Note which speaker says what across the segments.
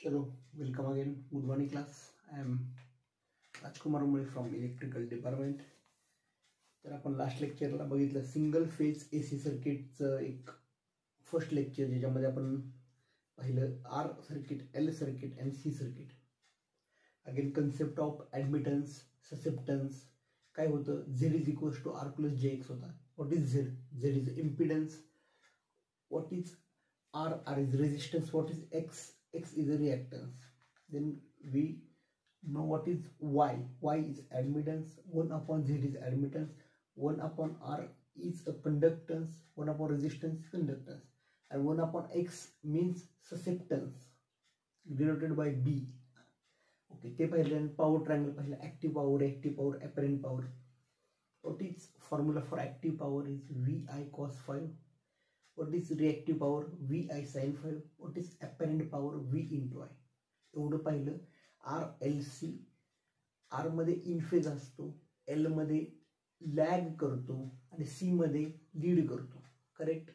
Speaker 1: चलो welcome again good morning class I am Rajkumar Mule from electrical department तर आपण last लेक्चरला बघितलं सिंगल फेज ए सी सर्किटचं एक फर्स्ट लेक्चर ज्याच्यामध्ये आपण पाहिलं R circuit L circuit and C circuit again concept of admittance susceptance काय होतं? Z is equals to R plus J X होता. What is Z Z is impedance what is R R is resistance what is X X is a reactance. Then we know what is Y. Y is admittance, 1 upon Z is admittance, 1 upon R is a conductance, 1 upon resistance is conductance, and 1 upon X means susceptance denoted by B. Okay, ते पाहिलं आणि power triangle पाहिलं active power active power apparent power what is formula for active power is vi cos 5 what is reactive power vi sin 5 what is apparent power v into i. एवढं पाहिलं R L C आरमध्ये in phase असतो एलमध्ये lag करतो आणि C मध्ये lead करतो. Correct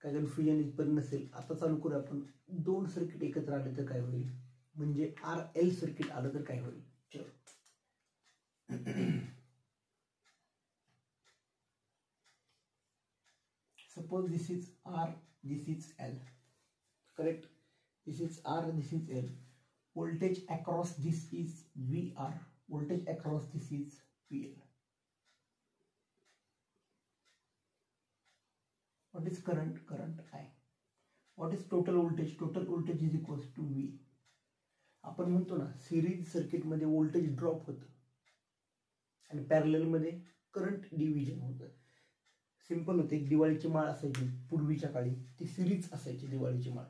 Speaker 1: काय कन्फ्युजन इथपर्यंत नसेल. आता चालू करू आपण. दोन सर्किट एकत्र आले तर काय होईल? म्हणजे आर एल सर्किट आलं तर काय होईल? चलो. Suppose this is R, this is L. Correct? This is R, this is L. Voltage across this is VR. Voltage across this is VL. What is current? Current I. What is total voltage? Total voltage is equals to V. आपण म्हणतो ना series सर्किटमध्ये voltage drop होतं आणि पॅरललमध्ये current division होतं simple होते एक दिवाळीची माळ असायची पूर्वीच्या काळी ती सिरीज असायची दिवाळीची माळ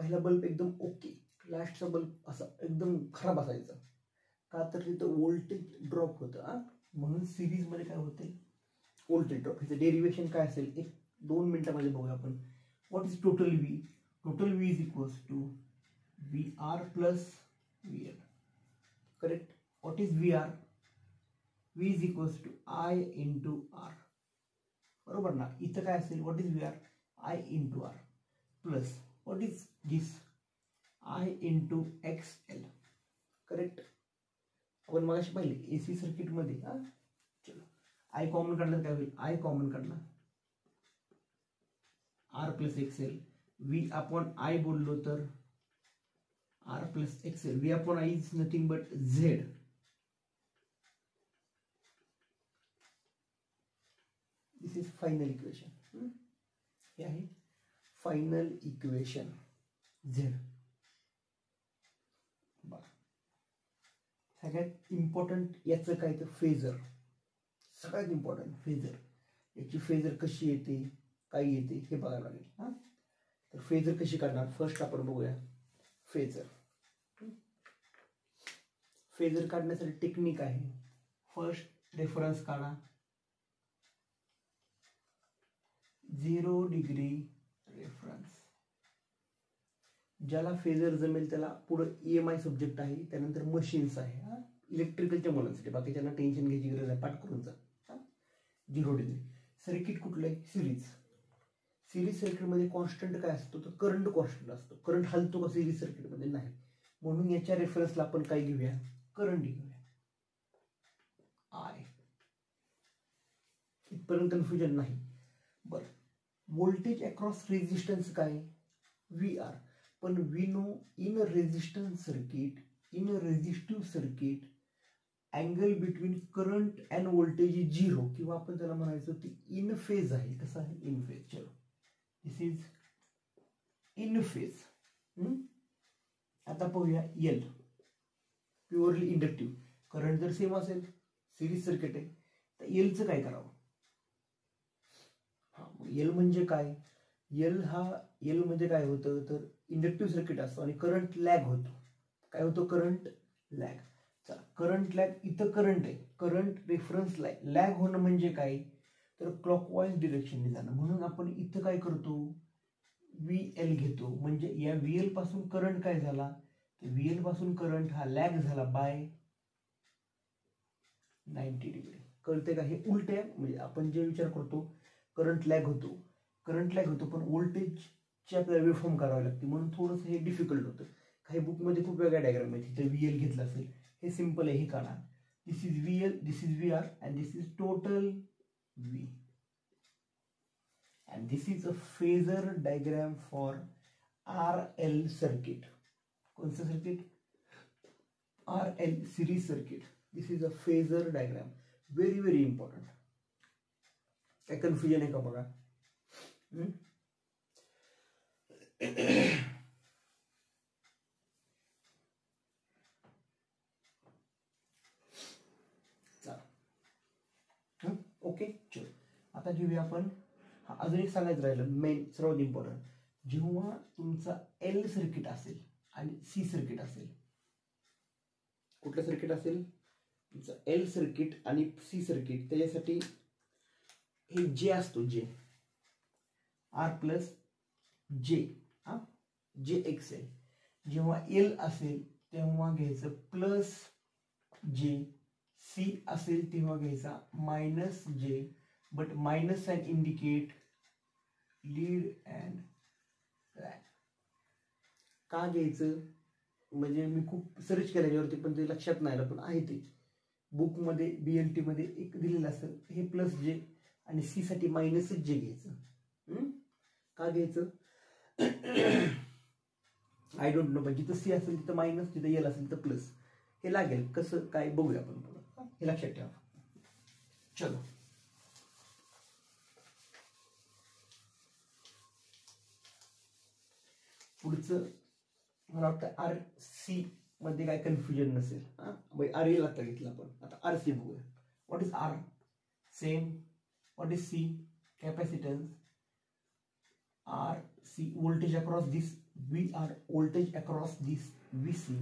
Speaker 1: पहिला बल्ब एकदम ओके लास्टचा बल्ब असा एकदम खराब असायचा. का तर तिथं वोल्टेज ड्रॉप होतं हां. म्हणून सिरीजमध्ये काय होते? वोल्टेज ड्रॉप ह्याचं डेरिवेशन काय असेल? एक दोन मिनटामध्ये बघूया आपण. What is total V total V is equals to V R plus V L correct what is V R V is equals to I into R बरोबर ना? इथं काय असेल? What is V R I into R plus what is this I into X L correct आपण मगाशी पाहिले ए C सर्किटमध्ये हा? चलो. आय कॉमन काढला काय होईल आय कॉमन काढला. R plus X L V आपण आय बोललो तर? R plus X L V आपण I is nothing but Z this is final equation हे आहे. Final equation Z. सगळ्यात इम्पॉर्टंट याचं काय तर फेजर. सगळ्यात इम्पॉर्टंट फेजर. याची फेजर कशी येते? काय येते? हे बघायला लागेल. हां? तर फेजर कशी काढणार? फर्स्ट आपण बघूया. फेजर. फेजर काढण्यासाठी टेक्निक आहे. फर्स्ट रेफरन्स काढा. झिरो डिग्री रेफरन्स ज्याला फेजर जमेल त्याला पुढं ई एम आय सब्जेक्ट आहे त्यानंतर मशीन्स आहे हा? इलेक्ट्रिकलच्या मुलांसाठी. बाकी त्यांना टेन्शन घ्यायची गरज आहे पाठ करून जा झिरो डिग्री सर्किट कुठलं आहे? सिरीज सिरीज सर्किटमध्ये कॉन्स्टंट काय असतो? तर करंट कॉन्स्टंट असतो. करंट हलतो का सिरीज सर्किटमध्ये नाही. म्हणून याच्या रेफरन्सला आपण काय घेऊया? करंट घेऊया. आय इथपर्यंत कन्फ्युजन नाही. बरं. व्होल्टेज अक्रॉस रेजिस्टन्स काय? व्ही आर पण we know in a resistance circuit in a resistive circuit angle between current and voltage is zero किंवा आपण त्याला म्हणायचं ते इन फेज आहे. कसं आहे? इन फेज चलो. दिस इज इन फेज आता पाहूया एल प्युअरली इंडक्टिव्ह करंट जर सेम असेल सिरीज सर्किट आहे. तर एलचं काय करावं? एल म्हणजे काय? एल हा एल म्हणजे काय होतं? तर इंडक्टिव्ह सर्किट असतो आणि करंट लॅग होतो. काय होतो? करंट लॅग चला करंट लॅग इथं करंट आहे. करंट रेफरन्स लॅग लॅग होणं म्हणजे काय? तर क्लॉकवाईज डिरेक्शनने जाणं. म्हणून आपण इथं काय करतो? व्ही एल घेतो. म्हणजे या व्ही एलपासून करंट काय झाला? व्ही एलपासून करंट हा लॅग झाला बाय नाईन्टी डिग्री कळते का? हे उलट आहे. म्हणजे आपण जे विचार करतो करंट लॅग होतो. करंट लॅग होतो पण व्होल्टेजची आपल्याला वेफॉर्म करावी लागते. म्हणून थोडंसं हे डिफिकल्ट होतं. काही बुकमध्ये खूप वेगळ्या डायग्राम आहे तिथे व्ही एल घेतलं असेल हे सिंपल आहे हे काढा. This is V L this is V R and this is total V and this is a phasor diagram for R L circuit कोणतं circuit R L series circuit this is a phasor diagram very very important काय confusion आहे का बघा? Okay चल. आता घेऊया आपण. अजून एक सांगायचं राहिलं मेन सर्वात इम्पॉर्टंट जेव्हा तुमचा एल सर्किट असेल आणि सी सर्किट असेल कुठलं सर्किट असेल? तुमचं एल सर्किट आणि सी सर्किट त्याच्यासाठी हे जे असतो जे. आर प्लस जे हा? जे एक्स एल जेव्हा एल असेल तेव्हा घ्यायचं प्लस जे सी असेल तेव्हा घ्यायचा minus J but minus and indicate lead and का घ्यायचं? म्हणजे मी खूप सर्च केल्याच्यावरती पण ते लक्षात नाही आलं पण आहे ते. बुकमध्ये बी एल टीमध्ये एक दिलेलं असतं हे प्लस जे आणि सी साठी मायनसच जे घ्यायचं. का घ्यायचं? आय डोंट नो पण जिथं सी असेल तिथं मायनस तिथं एल असेल तर प्लस हे लागेल. कसं काय बघूया आपण पुढं. हे लक्षात ठेवा. चलो. पुढचं मला वाटतं आर सी मध्ये काय कन्फ्युजन नसेल. हा? आर एल आता घेतलं आपण. आता आर सी बघूया. What is R same what is C capacitance R C voltage across this. V R voltage across this. VC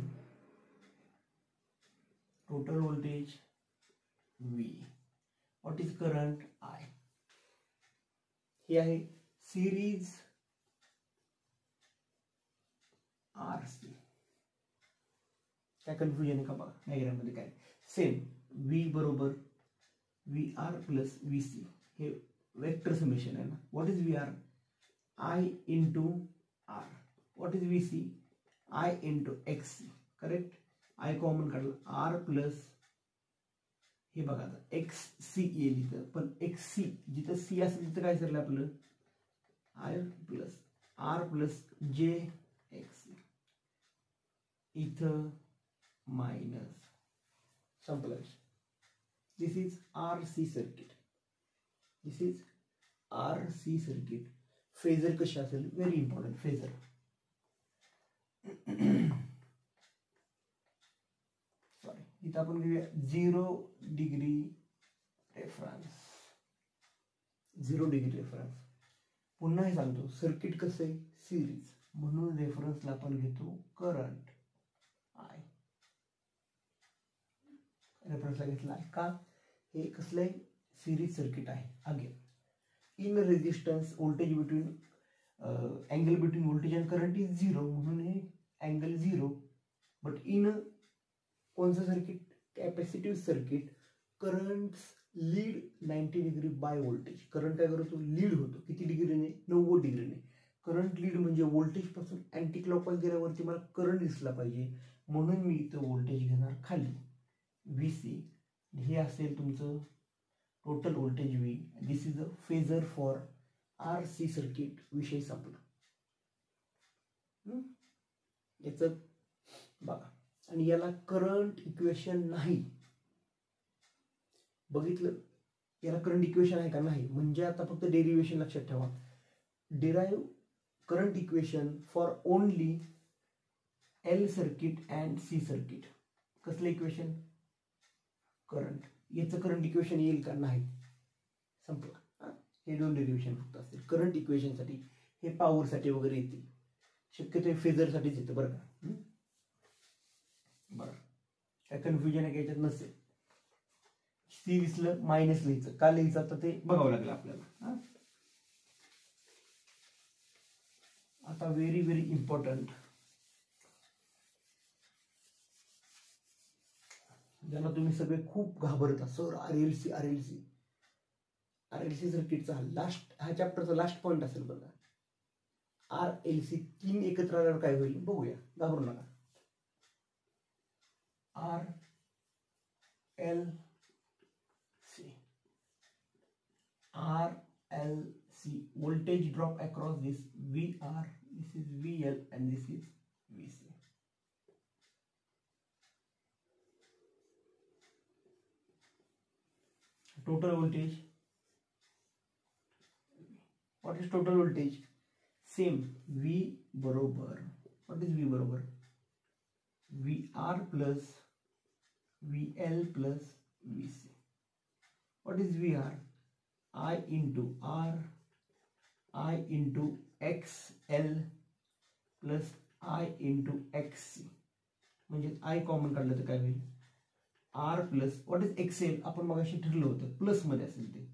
Speaker 1: total voltage, V. What is current? I. हे आहे series R C काय confusion आहे का बघा diagram मध्ये काय same V बरोबर V R plus V C हे वेक्टर समेशन आहे ना. What is V R I into R what is is C I into X correct I common काढलं. आर प्लस हे बघा आता. एक्स सी येईल इथं पण एक्स सी जिथं सी असेल तिथं काय सरलं आपलं? I plus R plus J X इथं मायनस संपलं this is R C circuit this is R C circuit phasor कशी असेल? व्हेरी इम्पॉर्टंट फेजर सॉरी इथं आपण घेऊया zero degree reference zero degree reference पुन्हा हे सांगतो. सर्किट कसं आहे? सिरीज म्हणून रेफरन्सला आपण घेतो करंट आय रेफरन्सला घेतला आहे का? हे कसलं आहे? सिरीज सर्किट आहे. Again in resistance voltage between angle between voltage and current is zero म्हणून हे अँगल झिरो बट इन कोणचं circuit capacitive circuit current lead ninety degree by voltage current काय करतो? लीड होतो. किती डिग्रीने? नव्वद डिग्रीने. करंट लीड म्हणजे व्होल्टेजपासून अँटी क्लॉकवाईज गेल्यावरती मला करंट दिसला पाहिजे. म्हणून मी इथं व्होल्टेज घेणार खाली. व्ही सी हे असेल तुमचं total voltage V this is a phasor for R C circuit विषय संपला. याच बघा. आणि याला करंट इक्वेशन नाही. बघितलं? याला करंट इक्वेशन आहे का नाही? म्हणजे आता फक्त डेरिवेशन लक्षात ठेवा. Derive current equation for only L circuit and C circuit कसलं इक्वेशन करंट याचं करंट इक्वेशन येईल का? नाही. संपलं. हे? दोन डेरिव्हेशन फक्त असतील. करंट इक्वेशनसाठी हे पॉवरसाठी वगैरे येतील. शक्यतो फेजरसाठीच येतं बरं का? बरं. काय कन्फ्युजन आहे का याच्यात? नसेल. सी मायनस लिहायचं. का लिहायचं आता ते? बघावं लागलं आपल्याला. आता व्हेरी व्हेरी इम्पॉर्टंट ज्यांना तुम्ही सगळे खूप घाबरता sir R L C R L C R L C सर्किटचा लास्ट हा चॅप्टरचा लास्ट पॉईंट असेल बघा. आर एल सी तीन एकत्र आल्यावर काय होईल बघूया. घाबरू नका. R L C R L C voltage drop across this V R this is V L and this is V C total voltage what is total voltage same V बरोबर what is V बरोबर VR plus VL plus VC what is VR I into R I into XL plus I into X C म्हणजे I common काढलं तर काय होईल R plus what is X L आपण मगाशी ठरलं होतं. प्लसमध्ये असेल ते.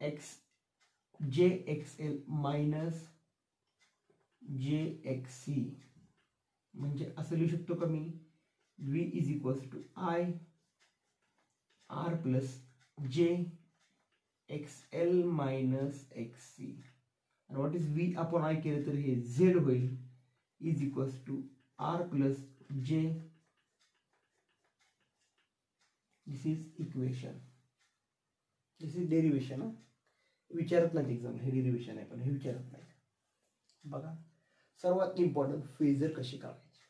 Speaker 1: X J X L minus J X C म्हणजे असं लिहू शकतो का मी? V is equals to I R plus J X L minus X C आणि व्हॉट इज व्ही आपण आय केलं तर हे झेड होईल. Is equals to R plus J this is equation this is derivation विचारत नाही एक्झाम हे derivation आहे पण हे विचारत नाही बघा. सर्वात इम्पॉर्टंट फेजर कशी काढायची?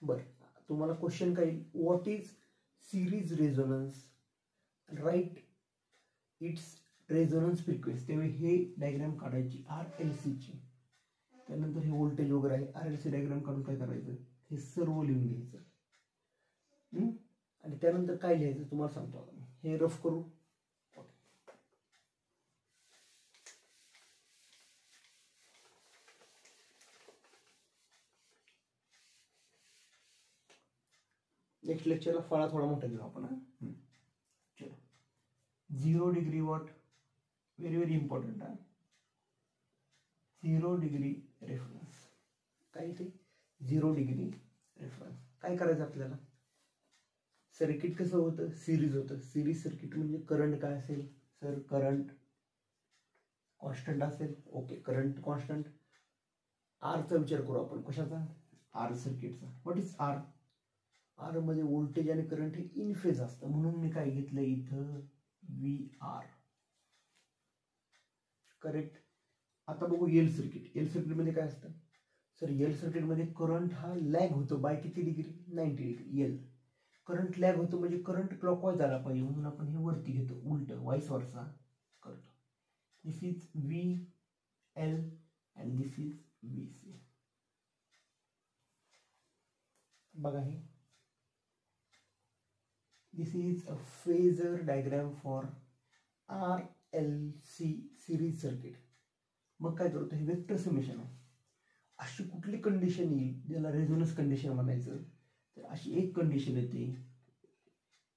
Speaker 1: बर. तुम्हाला क्वेश्चन काय? What is series resonance right it's resonance frequency त्यावेळी हे डायग्राम काढायची आर एल सीची त्यानंतर हे व्होल्टेज वगैरे आहे. आर एल सी डायग्राम काढून काय करायचं? हे सर्व लिहून घ्यायचं. आणि त्यानंतर काय लिहायचं तुम्हाला सांगतो हे रफ करू. नेक्स्ट लेक्चरला फळा थोडा मोठा घेऊ आपण चलो. Zero degree what very very important आहे झिरो डिग्री रेफरन्स काय ते झिरो डिग्री रेफरन्स काय करायचं आपल्याला? सर्किट कसं होतं? सिरीज होतं. सिरीज सर्किट म्हणजे करंट काय असेल? सर करंट कॉन्स्टंट असेल? ओके करंट कॉन्स्टंट आरचा विचार करू आपण. कशाचा? आर सर्किटचा व्हॉट इज आर आरमध्ये व्होल्टेज आणि करंट हे इन फेज असतं. म्हणून मी काय घेतलं इथं? व्ही आर करेक्ट आता बघू एल सर्किट एल सर्किटमध्ये काय असतं? सर एल सर्किटमध्ये करंट हा लॅग होतो बाय किती degree ninety degree L current lag होतो म्हणजे करंट क्लॉकवाईज झाला पाहिजे म्हणून आपण हे वरती घेतो उलट वाईस वरचा करतो. This is V L and this is V C बघा हे. This is a phasor diagram for R L C series circuit मग काय करतो हे वेक्टर समेशन आहे. अशी कुठली कंडिशन येईल ज्याला रेझोनन्स कंडिशन म्हणायचं? तर अशी एक कंडिशन येते.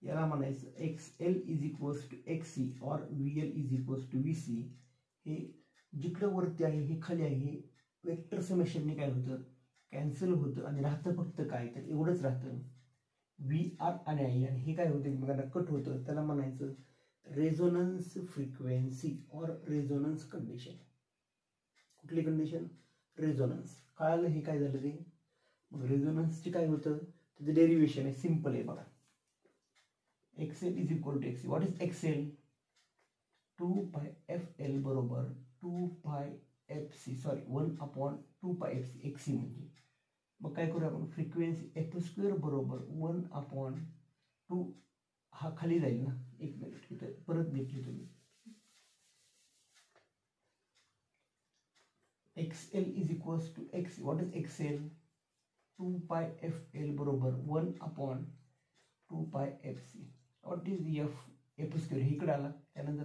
Speaker 1: याला म्हणायचं X L is equals to X C or V L is equals to V C हे जिकडं वरती आहे हे खाली आहे हे वेक्टर समेशनने काय होतं? कॅन्सल होतं आणि राहतं फक्त काय? तर एवढंच राहतं. व्ही आर आणि आय आणि हे काय होतं? एकमेकांना कट होतं. त्याला म्हणायचं resonance frequency or resonance condition कुठली कंडिशन रेझोनन्स कळालं हे काय झालं ते? मग रेझोनन्सचे काय होतं? त्याचं डेरिवेशन आहे सिंपल आहे बघा X L is equal to X L what is X L two pi F L बरोबर two pi F C sorry one upon two pi F C X C म्हणजे. मग काय करूया आपण? फ्रिक्वेन्सी एफ स्क्वेअर बरोबर one upon two हा खाली जाईल ना? एक मिनिट इथं परत घेतली तुम्ही. X L is equals to X what is X L two pi F L बरोबर one upon two pi F C what is F F square इकडे आला.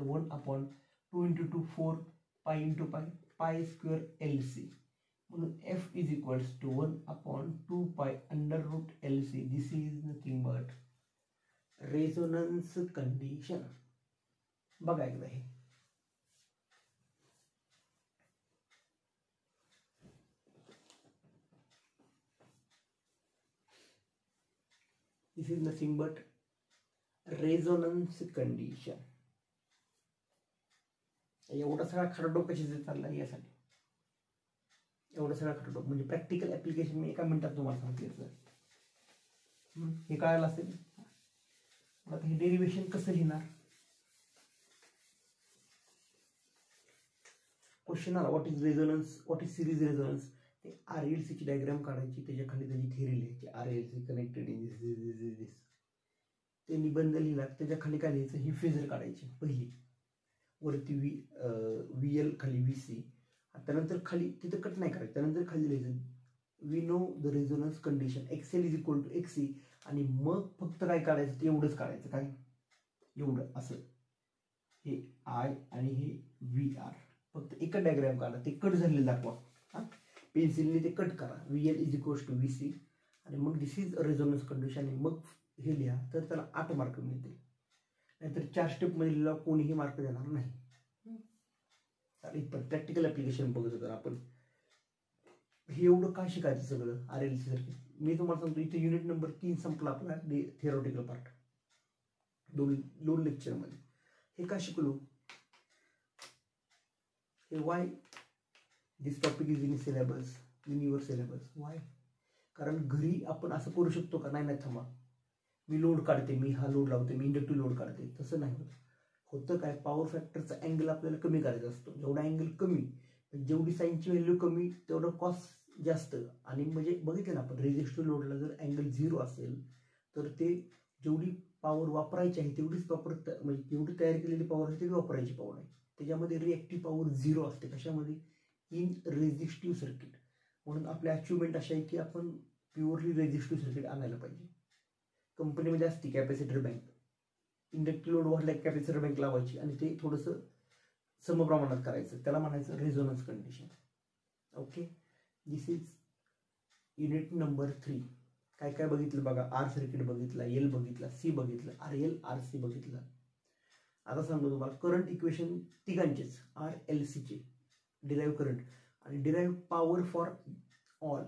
Speaker 1: One upon two into two four pi into pi pi square L C F is equals to one upon two pi under root L C this is nothing but resonance condition बघा एकदा हे. This is nothing but resonance condition एवढा सगळा खरडोक कशाचा चालला यासाठी? एवढा सगळा खरडोक. म्हणजे प्रॅक्टिकल ॲप्लिकेशन मी एका मिनिटात तुम्हाला सांगते सर हे? कळायला असेल? आता हे डेरिवेशन कसं लिहिणार? क्वेश्चन आला what is resonance what is series resonance R L सीची डायग्राम काढायची त्याच्याखाली त्याची थेरी लिहायची R L C connected in this this this ते निबंध लिहिला त्याच्याखाली काय लिहायचं? ही फेजर काढायची पहिली. वरती व्ही व्ही एल खाली व्ही सी त्यानंतर खाली तिथं कट नाही करायचं. त्यानंतर खाली लिहायचं we know the resonance condition X L is equal to X C आणि मग फक्त काय काढायचं? ते एवढंच काढायचं. काय? एवढं असं. हे आय आणि हे व्ही आर फक्त एकच डायग्राम काढा. ते कट झालेलं दाखवा. हां? पेन्सिलने ते कट करा. V L is equals to V C आणि मग दिस इज रेझोनन्स कंडिशन आणि मग हे लिहा तर त्याला आठ मार्क मिळतील. नाहीतर चार स्टेपमध्ये लिहिला कोणीही मार्क देणार नाही. चालेल पण प्रॅक्टिकल ॲप्लिकेशन बघत तर आपण. हे एवढं का शिकायचं सगळं? आर एल सी सर्किट मी तुम्हाला सांगतो इथे युनिट नंबर तीन संपला आपला थिअरॉटिकल पार्ट दोन दोन लेक्चरमध्ये हे का शिकलो? हे why this topic is in syllabus in your syllabus why कारण घरी आपण असं करू शकतो का? नाही नाही थांबा. मी लोड काढते मी हा लोड लावते मी इंडक्टिव्ह लोड काढते. तसं नाही होत. होतं काय? पॉवर फॅक्टरचा अँगल आपल्याला कमी करायचा असतो. जेवढा अँगल कमी जेवढी साईनची व्हॅल्यू कमी तेवढं कॉस्ट जास्त. आणि म्हणजे बघितलं ना आपण रेजिस्टिव्ह लोडला जर अँगल झिरो असेल तर ते जेवढी पॉवर वापरायची आहे तेवढीच वापर म्हणजे जेवढी तयार केलेली पॉवर आहे तेवढी वापरायची पॉवर आहे. त्याच्यामध्ये रिॲक्टिव्ह पॉवर झिरो असते. कशामध्ये? इन रेजिस्टिव्ह सर्किट म्हणून आपल्या अचिव्हमेंट अशा आहे की आपण प्युअरली रेजिस्टिव्ह सर्किट आणायला पाहिजे. कंपनीमध्ये असते कॅपॅसिटर बँक इंडक्टिव्ह लोड वाढल्या कॅपॅसिटर बँक लावायची आणि ते थोडंसं समप्रमाणात करायचं. त्याला म्हणायचं resonance condition okay this is unit number three काय काय बघितलं बघा? आर सर्किट बघितला एल बघितला सी बघितलं आर एल आर सी बघितलं. आता सांगतो तुम्हाला करंट इक्वेशन तिघांचेच आर एल सीचे डिराईव्ह करंट आणि derive power for all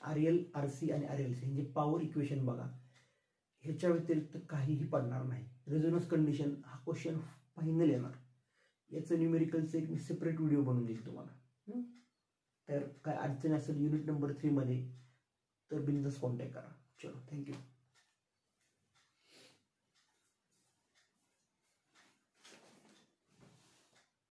Speaker 1: R L R C आणि आर एल सी म्हणजे पॉवर इक्वेशन बघा ह्याच्या व्यतिरिक्त काहीही पडणार नाही. रेझोनन्स कंडिशन हा क्वेश्चन फायनल येणार. याचं न्यूमेरिकलचं एक मी सेपरेट व्हिडिओ बनवून देईल तुम्हाला. तर काय अडचण असेल युनिट नंबर थ्रीमध्ये तर बिंदस कॉन्टॅक्ट करा. चलो थँक्यू